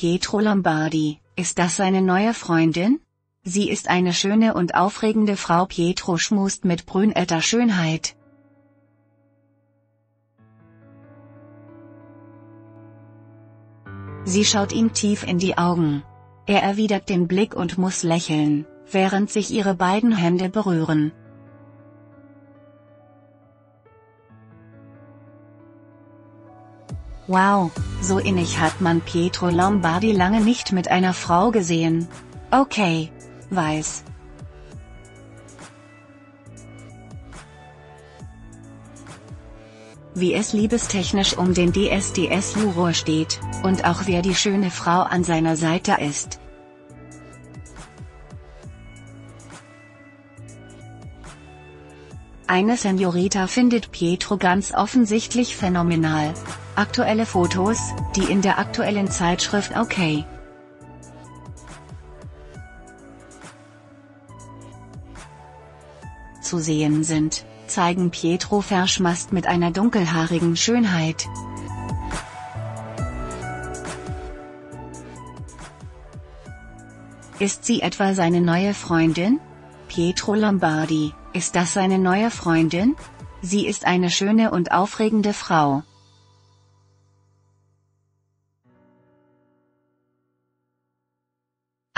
Pietro Lombardi, ist das seine neue Freundin? Sie ist eine schöne und aufregende Frau Pietro schmust mit brünetter Schönheit. Sie schaut ihm tief in die Augen. Er erwidert den Blick und muss lächeln, während sich ihre beiden Hände berühren. Wow, so innig hat man Pietro Lombardi lange nicht mit einer Frau gesehen. Okay. Weiß. Wie es liebestechnisch um den DSDS-Juror steht, und auch wer die schöne Frau an seiner Seite ist. Eine Senorita findet Pietro ganz offensichtlich phänomenal. Aktuelle Fotos, die in der aktuellen Zeitschrift OK. zu sehen sind, zeigen Pietro verschmast mit einer dunkelhaarigen Schönheit. Ist sie etwa seine neue Freundin? Pietro Lombardi, ist das seine neue Freundin? Sie ist eine schöne und aufregende Frau.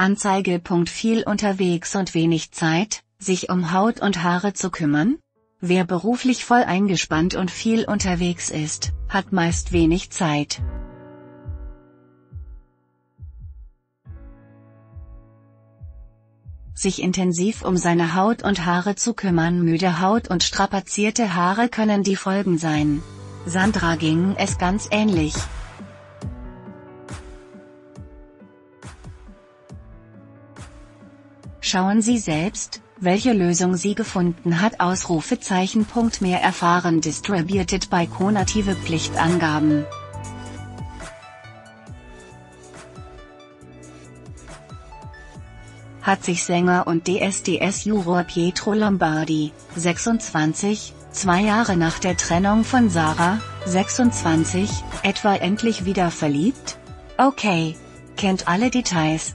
Anzeige. Viel unterwegs und wenig Zeit, sich um Haut und Haare zu kümmern? Wer beruflich voll eingespannt und viel unterwegs ist, hat meist wenig Zeit. Sich intensiv um seine Haut und Haare zu kümmern Müde Haut und strapazierte Haare können die Folgen sein. Sandra ging es ganz ähnlich. Schauen Sie selbst, welche Lösung sie gefunden hat Ausrufezeichen. Mehr erfahren Distributed by Konative Pflichtangaben. Hat sich Sänger und DSDS-Juror Pietro Lombardi, 26, zwei Jahre nach der Trennung von Sarah, 26, etwa endlich wieder verliebt? Okay. Kennt alle Details,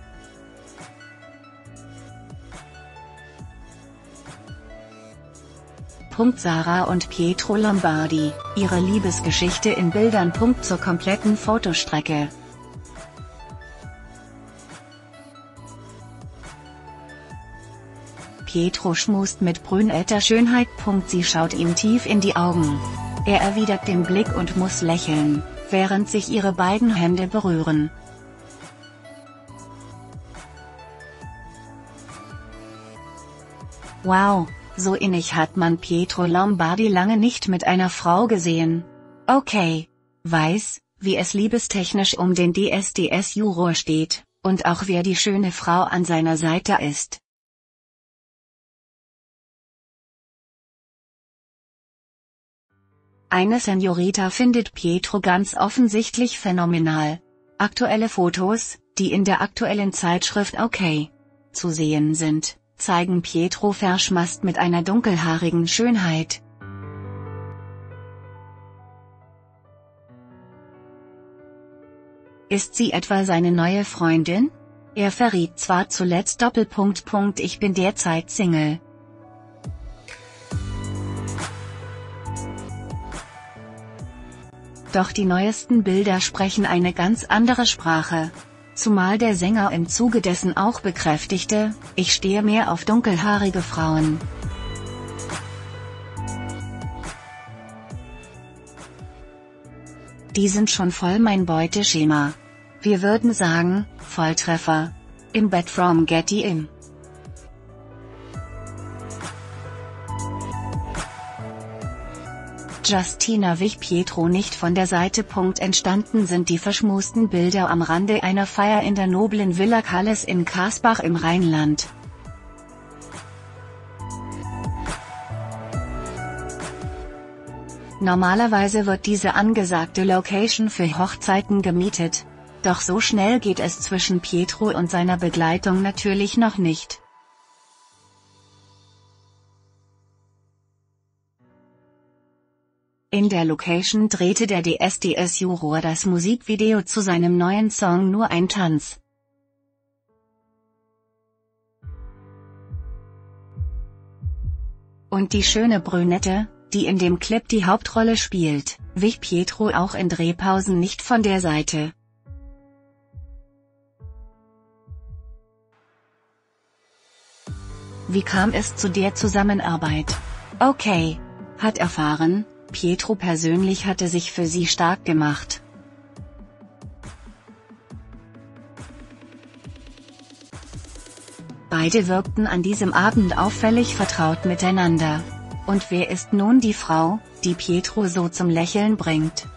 Sarah und Pietro Lombardi, ihre Liebesgeschichte in Bildern. Zur kompletten Fotostrecke. Pietro schmust mit brünetter Schönheit. Sie schaut ihm tief in die Augen. Er erwidert den Blick und muss lächeln, während sich ihre beiden Hände berühren. Wow, so innig hat man Pietro Lombardi lange nicht mit einer Frau gesehen. Okay. Weiß, wie es liebestechnisch um den DSDS-Juror steht, und auch wer die schöne Frau an seiner Seite ist. Eine Senorita findet Pietro ganz offensichtlich phänomenal. Aktuelle Fotos, die in der aktuellen Zeitschrift OK zu sehen sind, zeigen Pietro Verschmast mit einer dunkelhaarigen Schönheit. Ist sie etwa seine neue Freundin? Er verriet zwar zuletzt Doppelpunkt Punkt Ich bin derzeit Single. Doch die neuesten Bilder sprechen eine ganz andere Sprache zumal der Sänger im Zuge dessen auch bekräftigte, ich stehe mehr auf dunkelhaarige Frauen. Die sind schon voll mein Beuteschema. Wir würden sagen, Volltreffer. Im Bett from Getty Im. Justina wich Pietro nicht von der Seite. Entstanden sind die verschmusten Bilder am Rande einer Feier in der noblen Villa Kalles in Karsbach im Rheinland. Normalerweise wird diese angesagte Location für Hochzeiten gemietet. Doch so schnell geht es zwischen Pietro und seiner Begleitung natürlich noch nicht. In der Location drehte der DSDS-Juror das Musikvideo zu seinem neuen Song Nur ein Tanz. Und die schöne Brünette, die in dem Clip die Hauptrolle spielt, wich Pietro auch in Drehpausen nicht von der Seite. Wie kam es zu der Zusammenarbeit? Okay. Hat erfahren, Pietro persönlich hatte sich für sie stark gemacht. Beide wirkten an diesem Abend auffällig vertraut miteinander. Und wer ist nun die Frau, die Pietro so zum Lächeln bringt?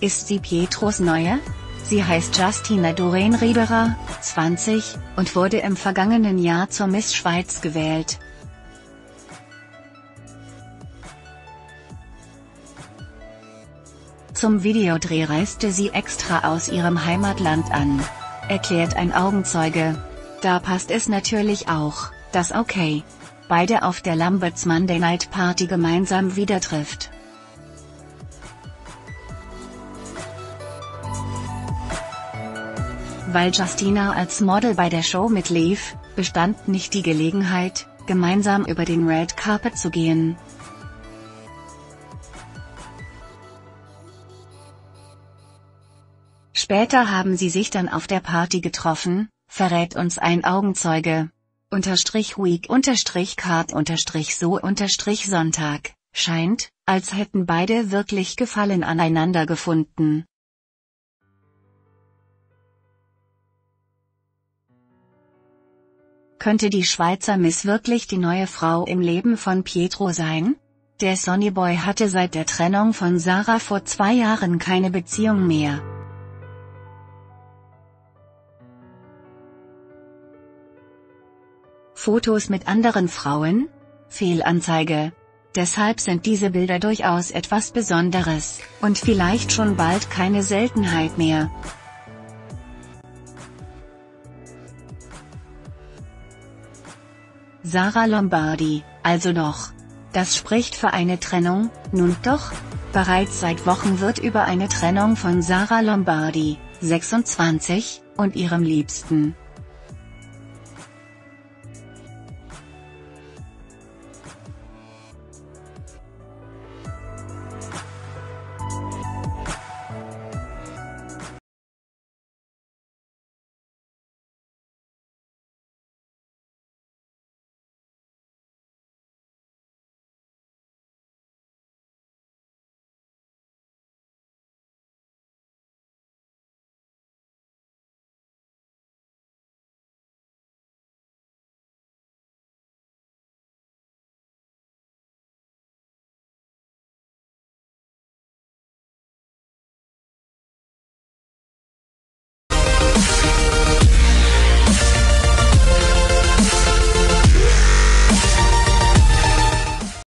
Ist sie Pietros neue? Sie heißt Justina Doreen Riberer, 20, und wurde im vergangenen Jahr zur Miss Schweiz gewählt. Zum Videodreh reiste sie extra aus ihrem Heimatland an. Erklärt ein Augenzeuge. Da passt es natürlich auch, dass okay. Beide auf der Lamberts Monday Night Party gemeinsam wieder trifft. Weil Justina als Model bei der Show mitlief, bestand nicht die Gelegenheit, gemeinsam über den Red Carpet zu gehen. Später haben sie sich dann auf der Party getroffen, verrät uns ein Augenzeuge. Unterstrich week unterstrich card unterstrich so unterstrich Sonntag, scheint, als hätten beide wirklich Gefallen aneinander gefunden. Könnte die Schweizer Miss wirklich die neue Frau im Leben von Pietro sein? Der Sonnyboy hatte seit der Trennung von Sarah vor zwei Jahren keine Beziehung mehr. Fotos mit anderen Frauen? Fehlanzeige. Deshalb sind diese Bilder durchaus etwas Besonderes, und vielleicht schon bald keine Seltenheit mehr. Sarah Lombardi, also noch. Das spricht für eine Trennung, nun doch. Bereits seit Wochen wird über eine Trennung von Sarah Lombardi, 26, und ihrem Liebsten,